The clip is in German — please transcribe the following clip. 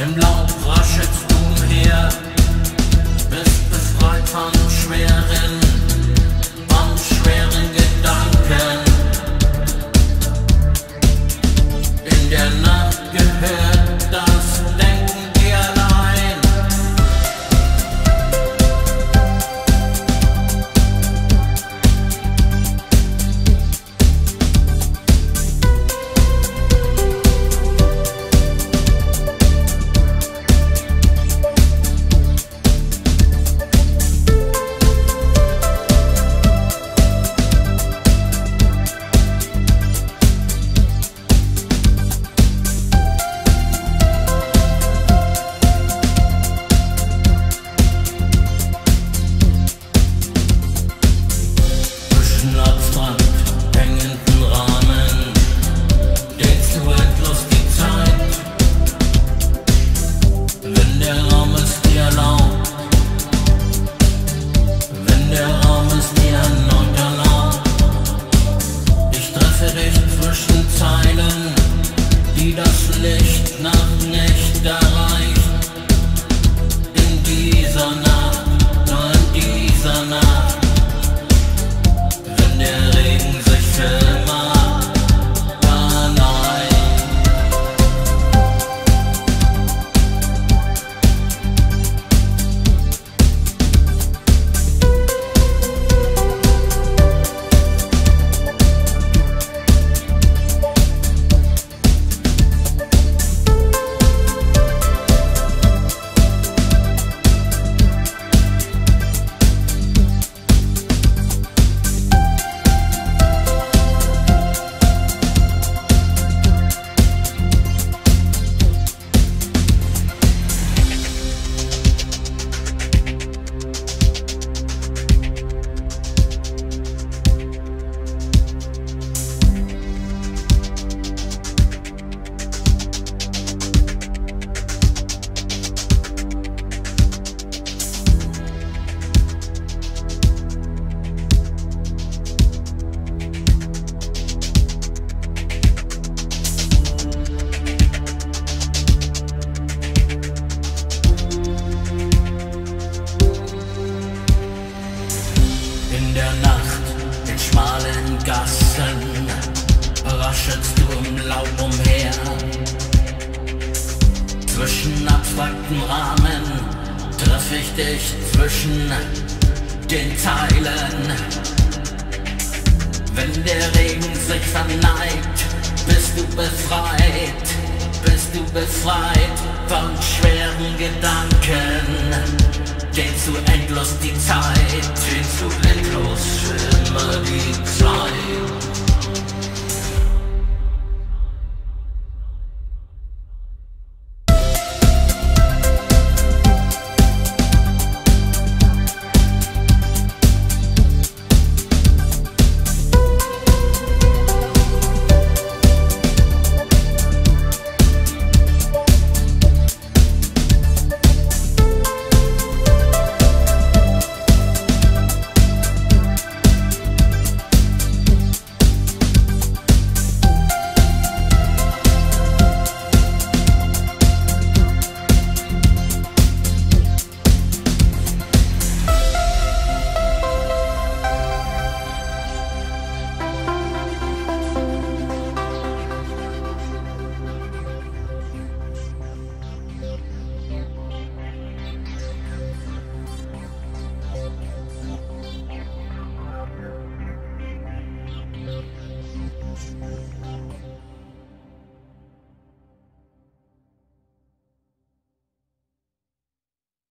im Laub raschelt's schau umher. Zwischen abstrakten Rahmen triff ich dich zwischen den Teilen. Wenn der Regen sich verneigt, bist du befreit, bist du befreit von schweren Gedanken. Geht zu endlos die Zeit, geht zu endlos für immer die Zeit.